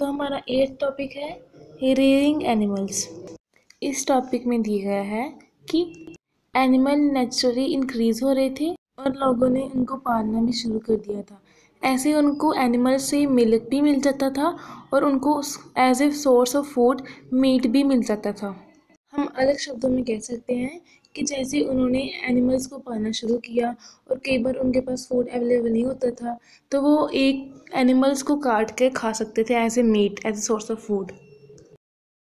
तो हमारा eight topic है रेयरिंग एनिमल्स इस टॉपिक में दिया गया है कि एनिमल नेचुरली इंक्रीज हो रहे थे और लोगों ने उनको पालना भी शुरू कर दिया था। ऐसे उनको एनिमल से मिल्क भी मिल जाता था और उनको as a source of food meat भी मिल जाता था। हम अलग शब्दों में कह सकते हैं कि जैसे उन्होंने एनिमल्स को पालना शुरू किया कई बार उनके पास फ़ूड अवेलेबल नहीं होता था तो वो एक एनिमल्स को काट के खा सकते थे as a meat as a source of food